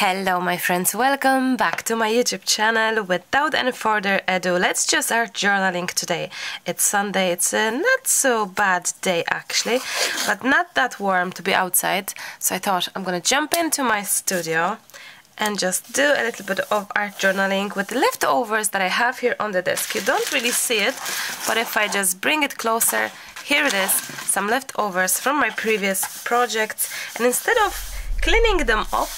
Hello my friends, welcome back to my YouTube channel. Without any further ado, let's just start journaling today. It's Sunday, it's a not so bad day actually, but not that warm to be outside. So I thought I'm gonna jump into my studio and just do a little bit of art journaling with the leftovers that I have here on the desk. You don't really see it, but if I just bring it closer, here it is, some leftovers from my previous projects. And instead of cleaning them up,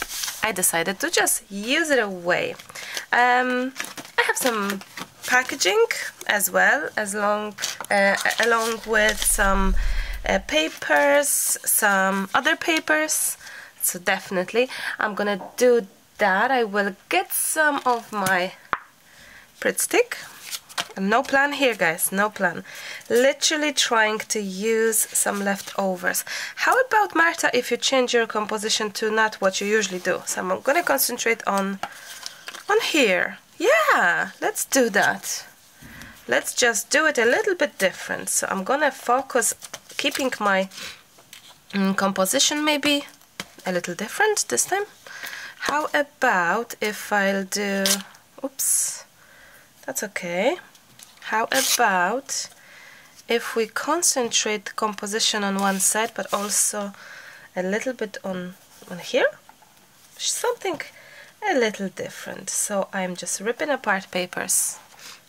I decided to just use it away. Um, I have some packaging as well, as long, uh, along with some uh, papers, some other papers. So definitely, I'm gonna do that. I will get some of my Pritt stick. No plan here, guys, no plan. Literally trying to use some leftovers. How about, Marta, if you change your composition to not what you usually do? So I'm gonna concentrate on, on here. Yeah, let's do that. Let's just do it a little bit different. So I'm gonna focus, keeping my mm, composition maybe a little different this time. How about if I'll do, oops, that's okay. How about if we concentrate the composition on one side but also a little bit on, on here? Something a little different. So I'm just ripping apart papers.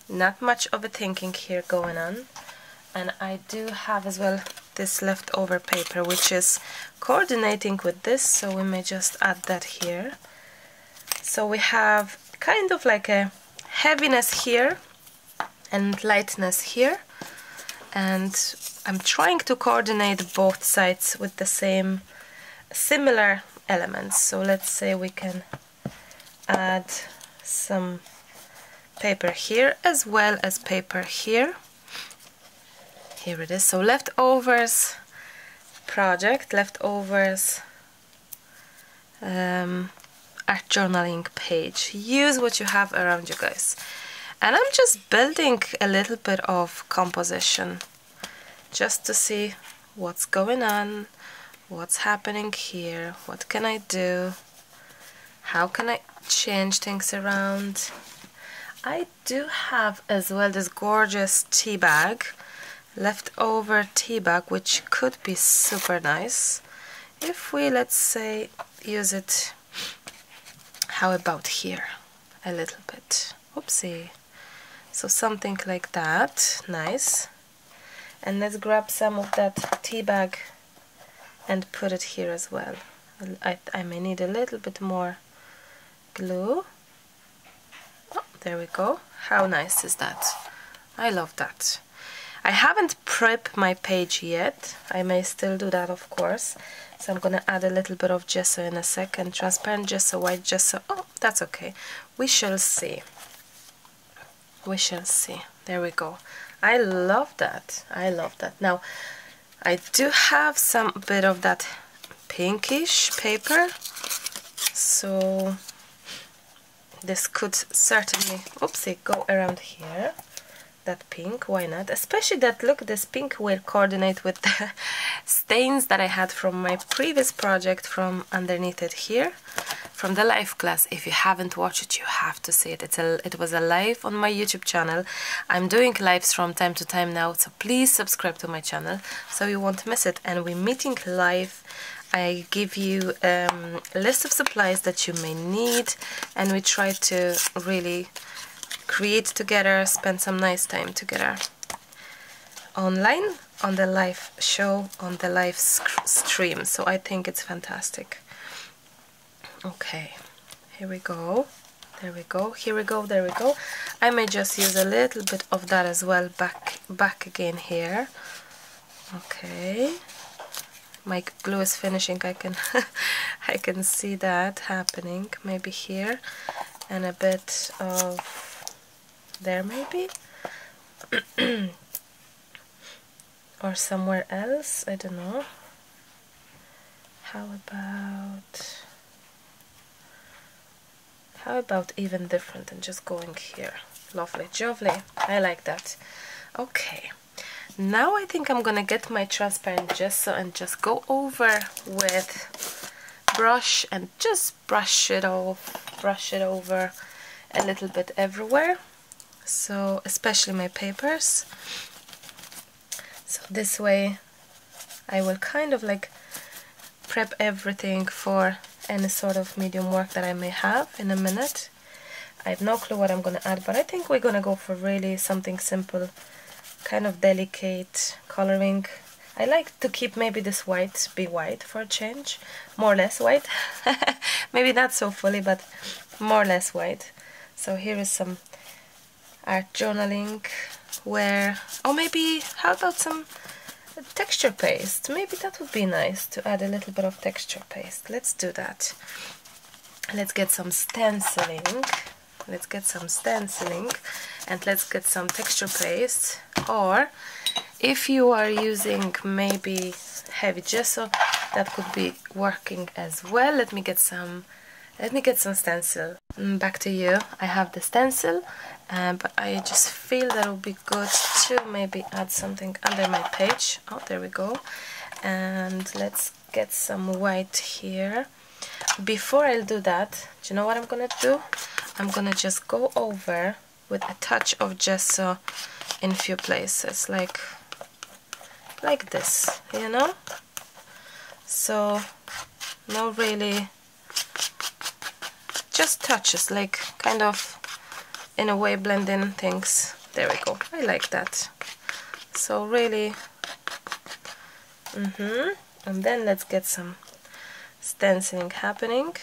Not much of a thinking here going on. And I do have as well this leftover paper which is coordinating with this so we may just add that here. So we have kind of like a heaviness here and lightness here. And I'm trying to coordinate both sides with the same similar elements. So let's say we can add some paper here as well as paper here. Here it is. So leftovers project leftovers um, art journaling page. Use what you have around you guys and I'm just building a little bit of composition just to see what's going on what's happening here what can I do how can I change things around. I do have as well this gorgeous tea bag leftover tea bag which could be super nice. If we let's say use it how about here? A little bit. Oopsie so something like that. Nice. And let's grab some of that tea bag and put it here as well. I, I may need a little bit more glue. Oh, there we go. How nice is that? I love that. I haven't prepped my page yet. I may still do that of course. So I'm gonna add a little bit of gesso in a second. Transparent gesso white gesso. Oh that's okay. We shall see we shall see. There we go. I love that. I love that. Now I do have some bit of that pinkish paper so this could certainly oopsie go around here that pink why not? Especially that look this pink will coordinate with the stains that I had from my previous project from underneath it here from the live class. If you haven't watched it you have to see it. It's a it was a live on my youtube channel. I'm doing lives from time to time now so please subscribe to my channel so you won't miss it. And we're meeting live. I give you um, a list of supplies that you may need and we try to really create together, spend some nice time together online on the live show, on the live stream. So I think it's fantastic. Okay, here we go. There we go, here we go, there we go. I may just use a little bit of that as well back back again here. Okay. My glue is finishing, I can I can see that happening. Maybe here and a bit of there maybe or somewhere else, I don't know. How about how about even different than just going here? Lovely, lovely. I like that. Okay. Now I think I'm gonna get my transparent gesso and just go over with brush and just brush it off brush it over a little bit everywhere so especially my papers. So this way I will kind of like prep everything for any sort of medium work that I may have in a minute. I have no clue what I'm gonna add but I think we're gonna go for really something simple kind of delicate coloring. I like to keep maybe this white be white for a change more or less white. Maybe not so fully but more or less white. So here is some art journaling where or maybe how about some texture paste? Maybe that would be nice to add a little bit of texture paste. Let's do that. Let's get some stenciling. Let's get some stenciling and let's get some texture paste. Or if you are using maybe heavy gesso that could be working as well. Let me get some let me get some stencil. Mm, back to you. I have the stencil um, but I just feel that it would be good to maybe add something under my page. Oh there we go. And let's get some white here. Before I'll do that do you know what I'm gonna do? I'm gonna just go over with a touch of gesso in few places like like this you know? So no really just touches like kind of in a way blending things. There we go. I like that. So really mm -hmm. and then let's get some stenciling happening.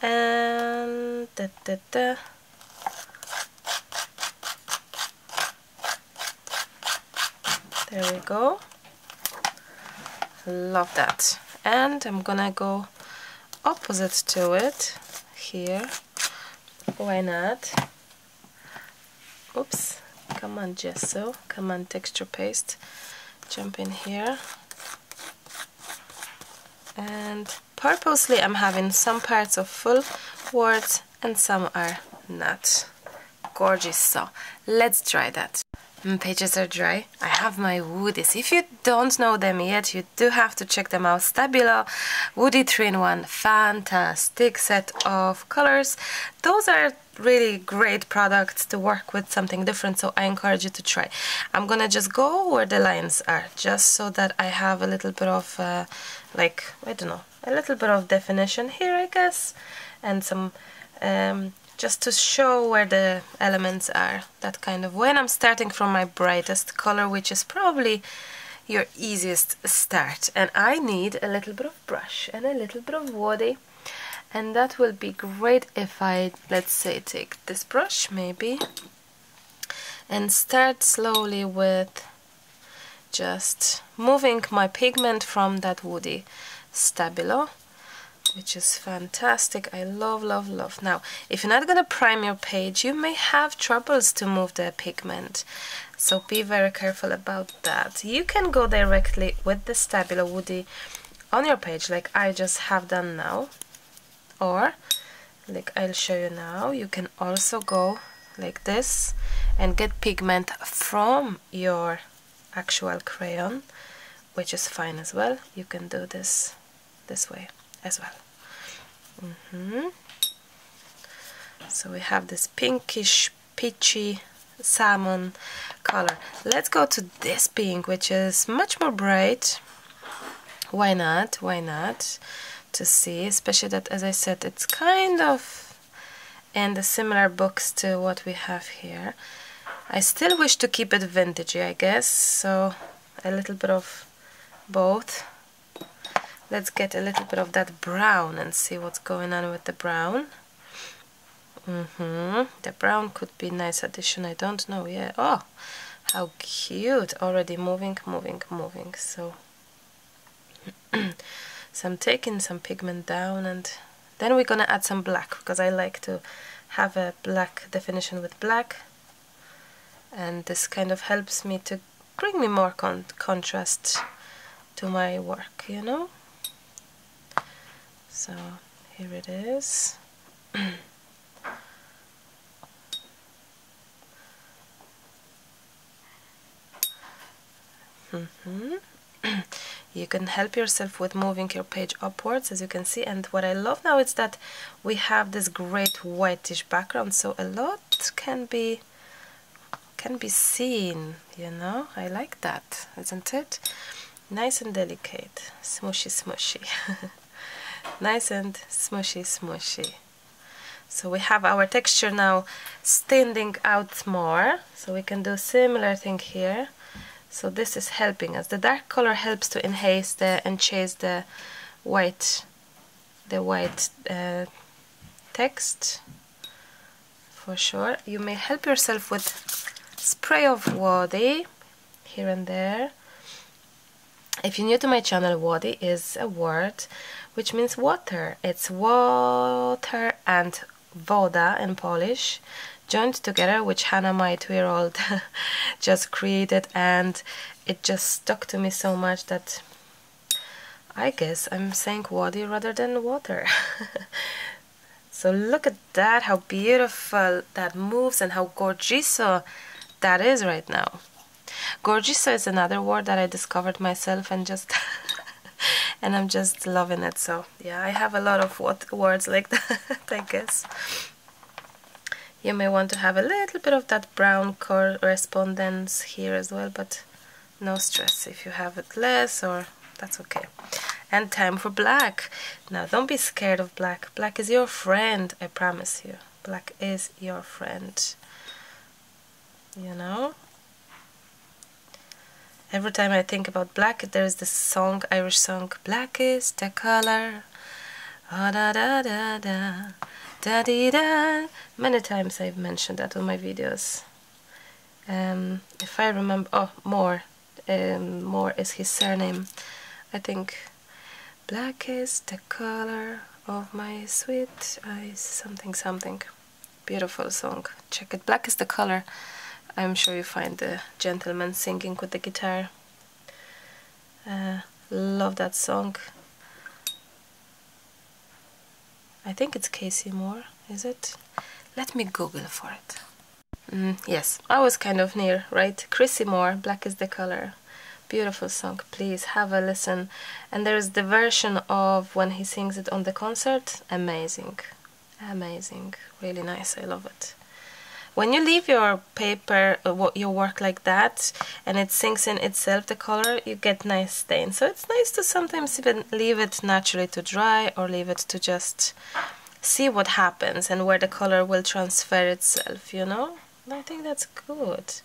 And da, da, da. there we go. Love that. And I'm gonna go opposite to it here why not? Oops. Come on gesso. Come on texture paste. Jump in here. And purposely I'm having some parts of full words and some are not. Gorgeous. So let's try that my pages are dry. I have my woodies. If you don't know them yet you do have to check them out. Stabilo Woody 3-in-1 fantastic set of colors. Those are really great products to work with something different so I encourage you to try. I'm gonna just go where the lines are just so that I have a little bit of uh, like I don't know a little bit of definition here I guess and some um, just to show where the elements are. That kind of when I'm starting from my brightest color which is probably your easiest start. And I need a little bit of brush and a little bit of woody. And that will be great if I let's say take this brush maybe and start slowly with just moving my pigment from that woody stabilo which is fantastic. I love love love. Now if you're not gonna prime your page you may have troubles to move the pigment. So be very careful about that. You can go directly with the stabilo woody on your page like I just have done now. Or like I'll show you now you can also go like this and get pigment from your actual crayon which is fine as well. You can do this this way as well mm -hmm. so we have this pinkish peachy salmon color let's go to this pink which is much more bright why not why not to see, especially that, as I said, it's kind of in the similar books to what we have here. I still wish to keep it vintagey, I guess, so a little bit of both. Let's get a little bit of that brown and see what's going on with the brown. Mm -hmm. The brown could be nice addition, I don't know, yeah. Oh, how cute, already moving, moving, moving, so... So I'm taking some pigment down and then we're gonna add some black because I like to have a black definition with black and this kind of helps me to bring me more con contrast to my work, you know? So here it is. mm -hmm. you can help yourself with moving your page upwards as you can see. And what I love now is that we have this great whitish background so a lot can be can be seen you know? I like that isn't it? Nice and delicate. Smushy smushy nice and smushy smushy. So we have our texture now standing out more. So we can do similar thing here. So this is helping us. The dark color helps to enhance the and chase the white the white uh, text for sure. You may help yourself with spray of wadi here and there if you're new to my channel wadi is a word which means water. It's water and woda in Polish joined together which Hannah my two-year-old just created and it just stuck to me so much that I guess I'm saying wadi rather than water. So look at that how beautiful that moves and how gorgeous that is right now gorgeous is another word that I discovered myself and just and I'm just loving it so yeah I have a lot of what words like that I guess you may want to have a little bit of that brown correspondence here as well, but no stress if you have it less or that's okay. And time for black. Now don't be scared of black. Black is your friend, I promise you. Black is your friend. You know? Every time I think about black, there's this song, Irish song, Black is the color. Oh, da da da da da dee da. Many times I've mentioned that on my videos. Um, if I remember, oh, more, um, more is his surname. I think black is the color of my sweet eyes, something, something. Beautiful song. Check it. Black is the color. I'm sure you find the gentleman singing with the guitar. Uh, love that song. I think it's Casey Moore, is it? Let me Google for it. Mm, yes, I was kind of near, right? Christy Moore, Black is the Color. Beautiful song, please have a listen. And there's the version of when he sings it on the concert. Amazing. Amazing. Really nice, I love it when you leave your paper uh, your work like that and it sinks in itself the color you get nice stains so it's nice to sometimes even leave it naturally to dry or leave it to just see what happens and where the color will transfer itself you know? I think that's good.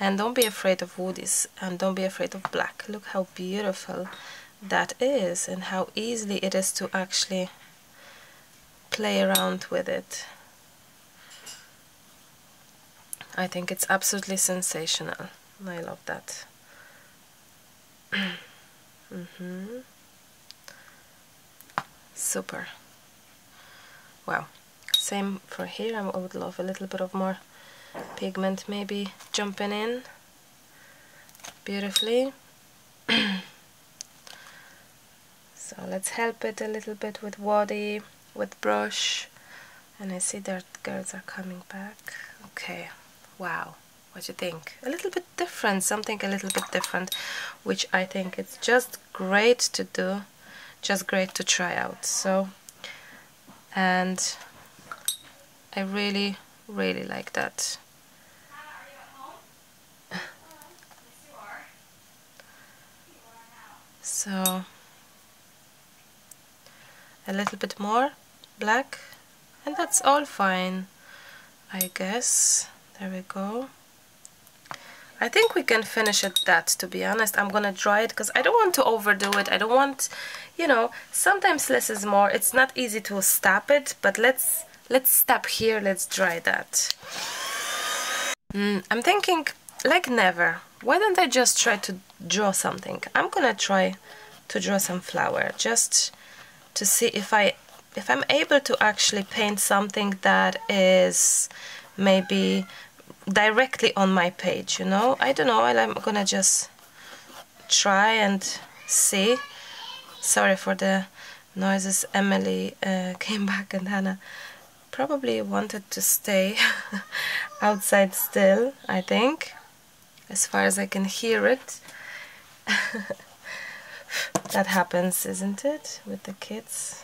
And don't be afraid of woodies and don't be afraid of black. Look how beautiful that is and how easily it is to actually play around with it I think it's absolutely sensational. I love that. mm -hmm. Super. Wow. Same for here. I would love a little bit of more pigment maybe jumping in beautifully. so let's help it a little bit with wadi, with brush. And I see that girls are coming back. Okay, wow what do you think? A little bit different something a little bit different which I think it's just great to do just great to try out so. And I really really like that. So a little bit more black and that's all fine I guess there we go. I think we can finish at that to be honest. I'm gonna dry it because I don't want to overdo it. I don't want you know sometimes less is more. It's not easy to stop it but let's let's stop here. Let's dry that. Mm, I'm thinking like never why don't I just try to draw something? I'm gonna try to draw some flower just to see if I if I'm able to actually paint something that is maybe directly on my page you know? I don't know I'm gonna just try and see. Sorry for the noises. Emily uh, came back and Hannah probably wanted to stay outside still I think as far as I can hear it. That happens, isn't it, with the kids?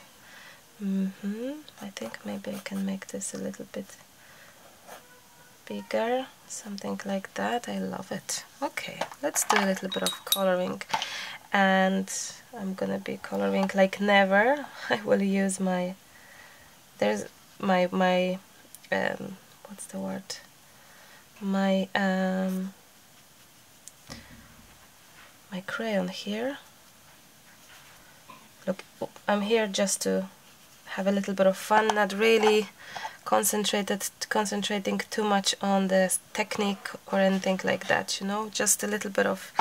Mm hmm I think maybe I can make this a little bit bigger, something like that. I love it. Okay, let's do a little bit of coloring. And I'm gonna be coloring like never. I will use my, there's my, my, um, what's the word? My, um, my crayon here look I'm here just to have a little bit of fun not really concentrated concentrating too much on the technique or anything like that you know? Just a little bit of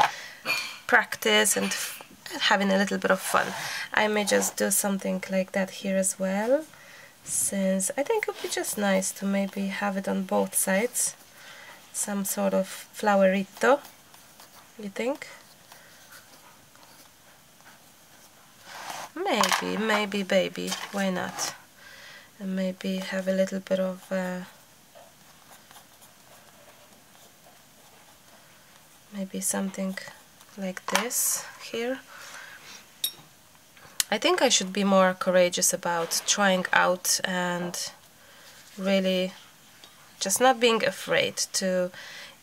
practice and having a little bit of fun. I may just do something like that here as well since I think it would be just nice to maybe have it on both sides. Some sort of flowerito you think? Maybe, maybe baby, why not? And maybe have a little bit of uh, maybe something like this here. I think I should be more courageous about trying out and really just not being afraid to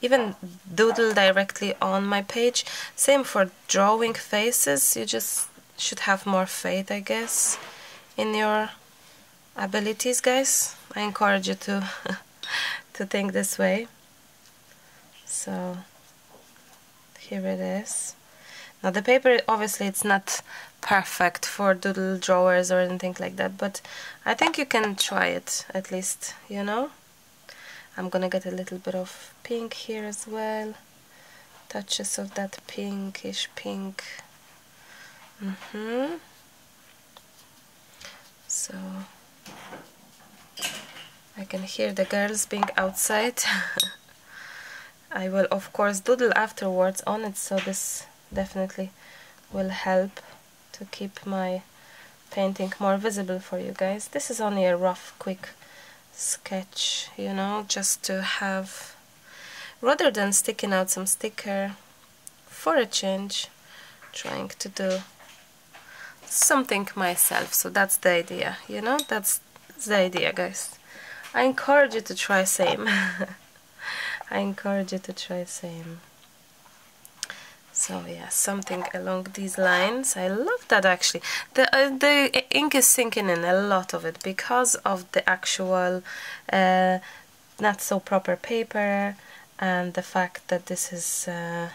even doodle directly on my page. Same for drawing faces, you just should have more faith, I guess, in your abilities, guys. I encourage you to to think this way. So here it is. Now the paper, obviously, it's not perfect for doodle drawers or anything like that, but I think you can try it at least, you know. I'm gonna get a little bit of pink here as well, touches of that pinkish pink Mm hmm So I can hear the girls being outside. I will of course doodle afterwards on it so this definitely will help to keep my painting more visible for you guys. This is only a rough quick sketch you know just to have rather than sticking out some sticker for a change trying to do something myself so that's the idea you know? That's the idea guys. I encourage you to try same. I encourage you to try same. So yeah something along these lines. I love that actually. The uh, the ink is sinking in a lot of it because of the actual uh, not so proper paper and the fact that this is uh,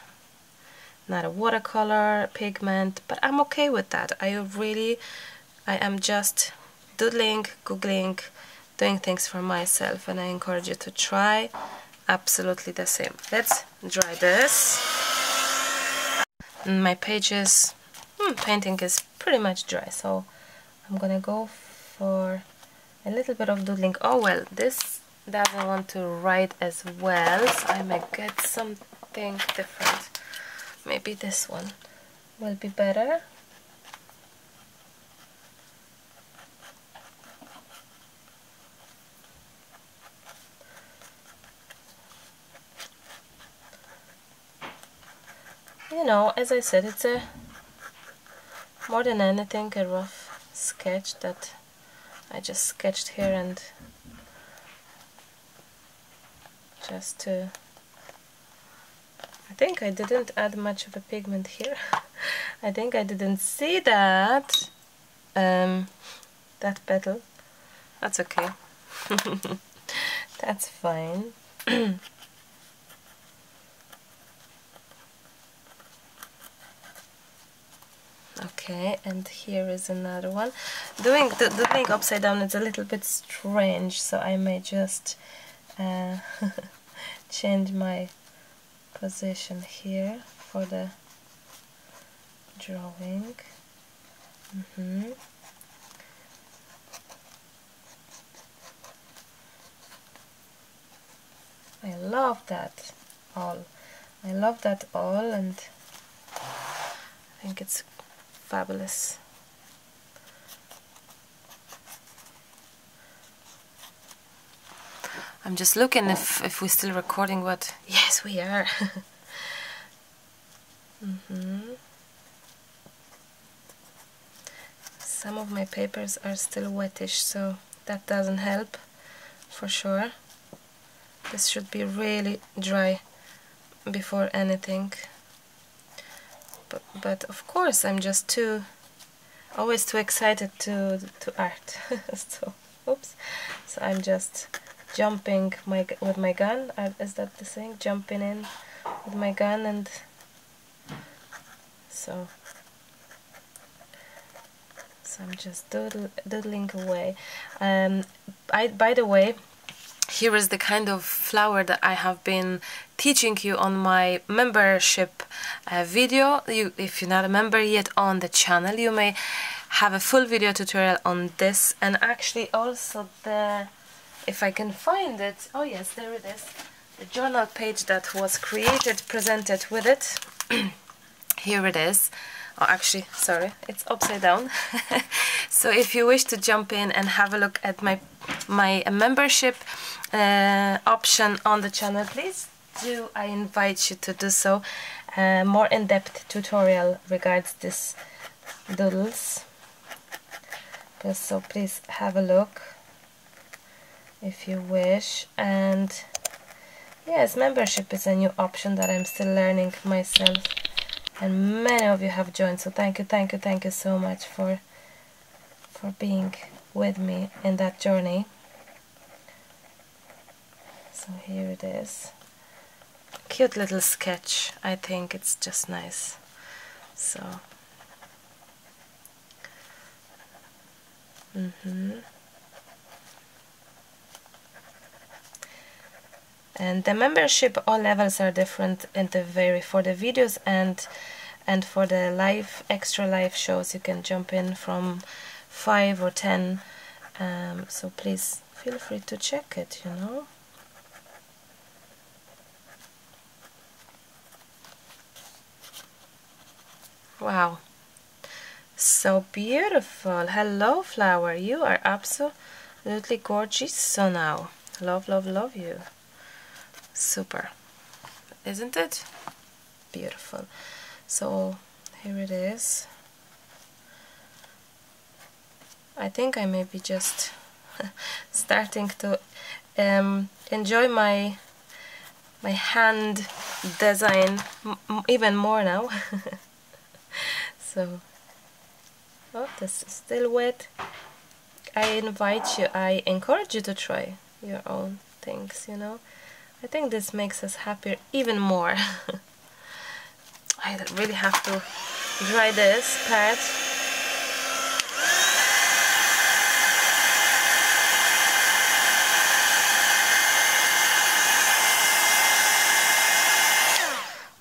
not a watercolor pigment but I'm okay with that. I really I am just doodling googling doing things for myself and I encourage you to try absolutely the same. Let's dry this. My pages hmm, painting is pretty much dry so I'm gonna go for a little bit of doodling. Oh well this doesn't want to write as well so I may get something different maybe this one will be better. You know as I said it's a more than anything a rough sketch that I just sketched here and just to think I didn't add much of a pigment here. I think I didn't see that um, that petal. That's okay. That's fine. okay and here is another one doing the, the thing upside down is a little bit strange so I may just uh, change my position here for the drawing. Mm -hmm. I love that all. I love that all and I think it's fabulous. I'm just looking if, if we're still recording what... Yes, we are. mm -hmm. some of my papers are still wettish so that doesn't help for sure this should be really dry before anything but, but of course I'm just too always too excited to to art so oops so I'm just jumping my with my gun uh, is that the thing jumping in with my gun and so so I'm just doodle, doodling away um, I, by the way here is the kind of flower that I have been teaching you on my membership uh, video. You, if you're not a member yet on the channel, you may have a full video tutorial on this and actually also the, if I can find it, oh yes, there it is, the journal page that was created, presented with it. here it is. Oh, actually, sorry, it's upside down. so if you wish to jump in and have a look at my my membership uh, option on the channel, please do I invite you to do so. Uh, more in-depth tutorial regards this doodles. So please have a look if you wish. And yes, membership is a new option that I'm still learning myself. And many of you have joined, so thank you, thank you, thank you so much for for being with me in that journey. So here it is cute little sketch I think it's just nice so mm and the membership all levels are different and they vary for the videos and and for the live extra live shows you can jump in from 5 or 10 um, so please feel free to check it you know Wow. So beautiful. Hello, flower. You are absolutely gorgeous. So now, love, love, love you. Super. Isn't it? Beautiful. So here it is. I think I may be just starting to um, enjoy my my hand design even more now. so oh this is still wet I invite you I encourage you to try your own things you know I think this makes us happier even more. I really have to dry this part.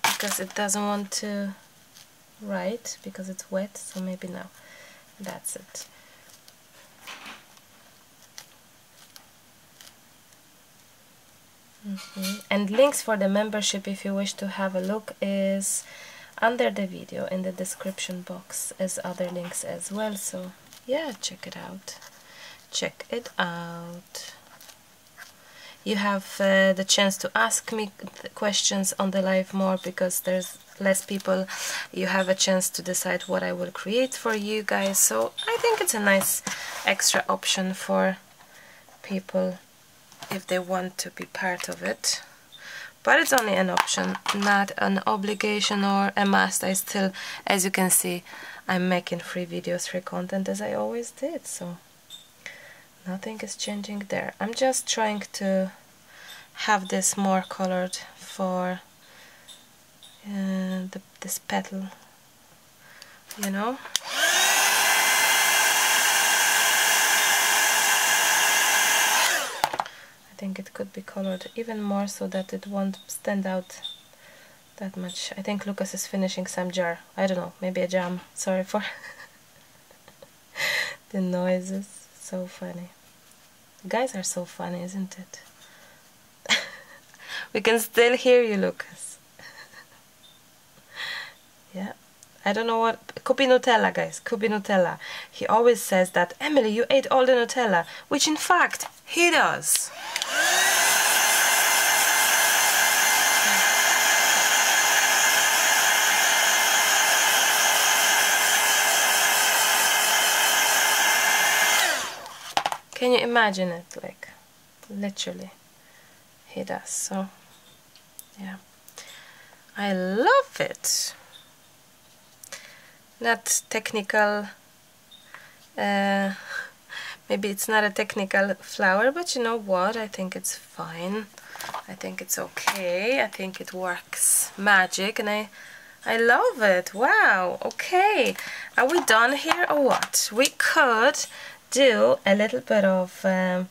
Because it doesn't want to write because it's wet so maybe now that's it mm -hmm. and links for the membership if you wish to have a look is under the video in the description box as other links as well. So yeah check it out. Check it out. You have uh, the chance to ask me questions on the live more because there's less people. You have a chance to decide what I will create for you guys. So I think it's a nice extra option for people if they want to be part of it. But it's only an option not an obligation or a must. I still as you can see I'm making free videos free content as I always did so nothing is changing there. I'm just trying to have this more colored for uh, the, this petal you know think it could be colored even more so that it won't stand out that much I think Lucas is finishing some jar I don't know maybe a jam sorry for the noises so funny guys are so funny isn't it we can still hear you Lucas yeah. I don't know what... Could be Nutella, guys. Could be Nutella. He always says that, Emily, you ate all the Nutella. Which, in fact, he does. Can you imagine it? Like, literally, he does. So, yeah. I love it. Not technical, uh, maybe it's not a technical flower, but you know what? I think it's fine. I think it's okay. I think it works magic and I I love it. Wow. Okay. Are we done here or what? We could do a little bit of um,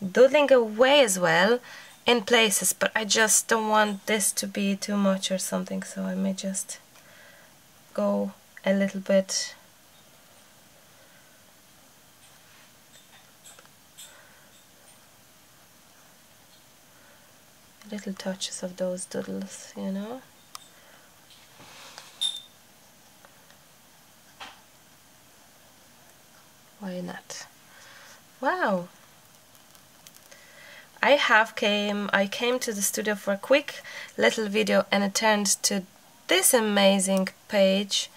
doodling away as well in places, but I just don't want this to be too much or something, so I may just go a little bit little touches of those doodles, you know. Why not? Wow. I have came I came to the studio for a quick little video and it turned to this amazing page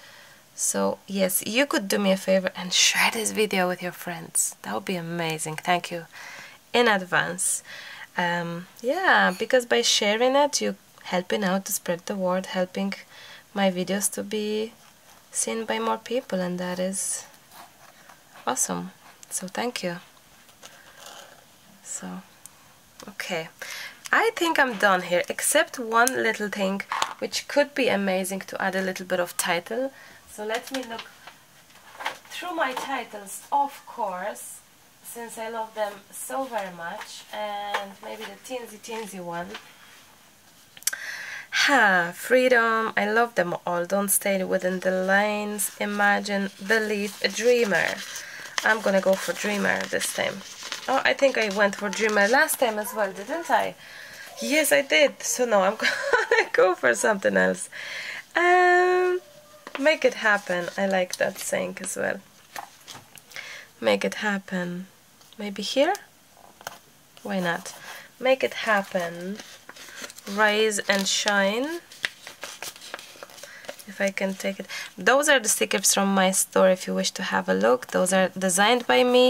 so yes you could do me a favor and share this video with your friends that would be amazing thank you in advance um, yeah because by sharing it you helping out to spread the word helping my videos to be seen by more people and that is awesome. So thank you. So okay. I think I'm done here except one little thing which could be amazing to add a little bit of title. So let me look through my titles of course since I love them so very much and maybe the teensy teensy one. Ha, freedom, I love them all, don't stay within the lines, imagine, believe, a dreamer. I'm gonna go for dreamer this time. Oh, I think I went for dreamer last time as well, didn't I? Yes, I did. So no, I'm gonna go for something else. Um, make it happen. I like that saying as well. Make it happen. Maybe here? Why not? Make it happen. Rise and shine. If I can take it. Those are the stickers from my store if you wish to have a look. Those are designed by me.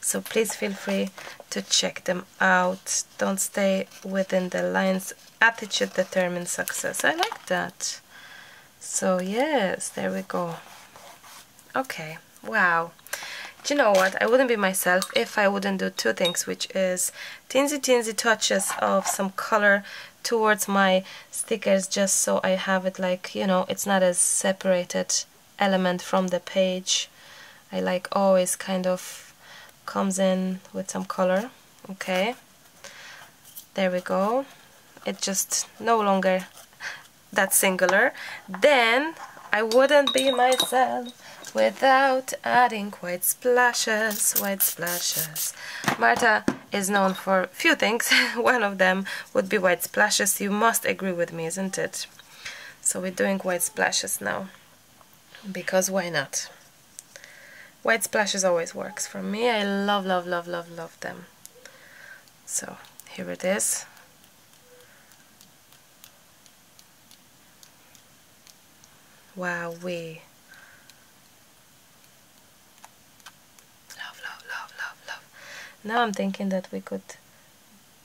So please feel free to check them out. Don't stay within the lines. Attitude determines success. I like that. So yes, there we go. Okay, wow do you know what I wouldn't be myself if I wouldn't do two things which is teensy teensy touches of some color towards my stickers just so I have it like you know it's not as separated element from the page. I like always kind of comes in with some color okay? There we go. It just no longer that singular. Then I wouldn't be myself without adding white splashes, white splashes. Marta is known for few things. One of them would be white splashes. You must agree with me, isn't it? So we're doing white splashes now. Because why not? White splashes always works for me. I love, love, love, love, love them. So here it is. Wow, we Now I'm thinking that we could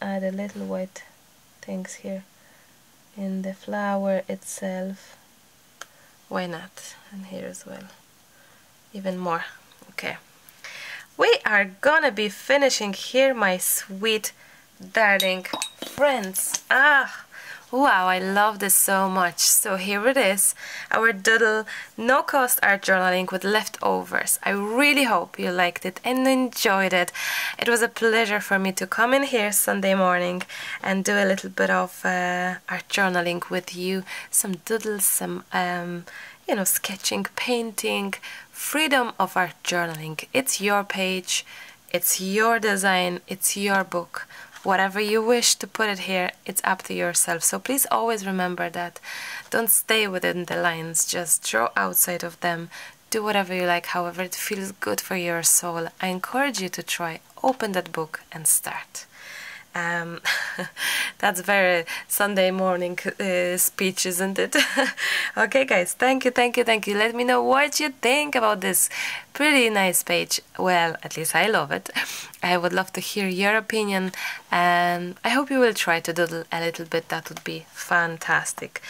add a little white things here in the flower itself. Why not? And here as well. Even more. Okay. We are gonna be finishing here, my sweet darling friends. Ah! Wow, I love this so much. So here it is, our doodle no-cost art journaling with leftovers. I really hope you liked it and enjoyed it. It was a pleasure for me to come in here Sunday morning and do a little bit of uh, art journaling with you. Some doodles, some, um, you know, sketching, painting, freedom of art journaling. It's your page, it's your design, it's your book whatever you wish to put it here, it's up to yourself. So please always remember that. Don't stay within the lines, just draw outside of them. Do whatever you like, however it feels good for your soul. I encourage you to try, open that book and start. Um, that's very Sunday morning uh, speech, isn't it? okay, guys, thank you, thank you, thank you. Let me know what you think about this pretty nice page. Well, at least I love it. I would love to hear your opinion, and I hope you will try to doodle a little bit. That would be fantastic.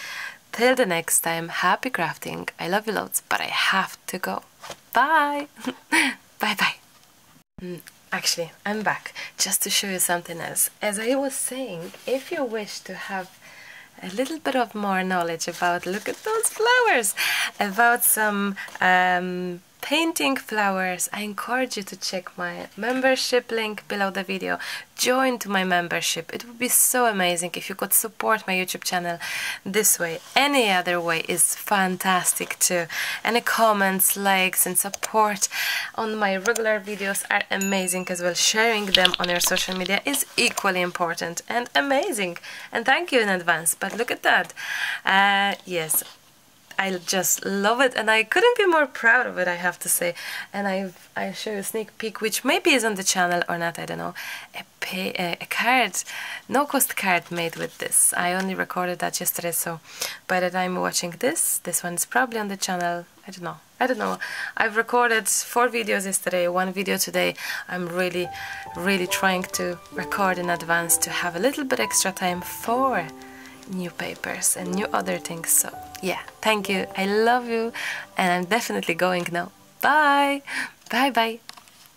Till the next time, happy crafting. I love you loads, but I have to go. Bye. bye bye. Actually, I'm back just to show you something else. As I was saying, if you wish to have a little bit of more knowledge about, look at those flowers, about some um, painting flowers, I encourage you to check my membership link below the video. Join to my membership. It would be so amazing if you could support my YouTube channel this way. Any other way is fantastic too. Any comments, likes and support on my regular videos are amazing as well. Sharing them on your social media is equally important and amazing. And thank you in advance. But look at that. Uh, yes, I just love it and I couldn't be more proud of it I have to say. And I've I show you a sneak peek which maybe is on the channel or not I don't know. A, pay, a, a card no cost card made with this. I only recorded that yesterday so by the time watching this this one is probably on the channel I don't know. I don't know. I've recorded four videos yesterday one video today. I'm really really trying to record in advance to have a little bit extra time for new papers and new other things. So yeah thank you. I love you and i'm definitely going now. Bye. Bye bye